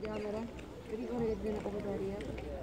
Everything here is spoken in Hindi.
camera. Vedi come che viene come d'aria.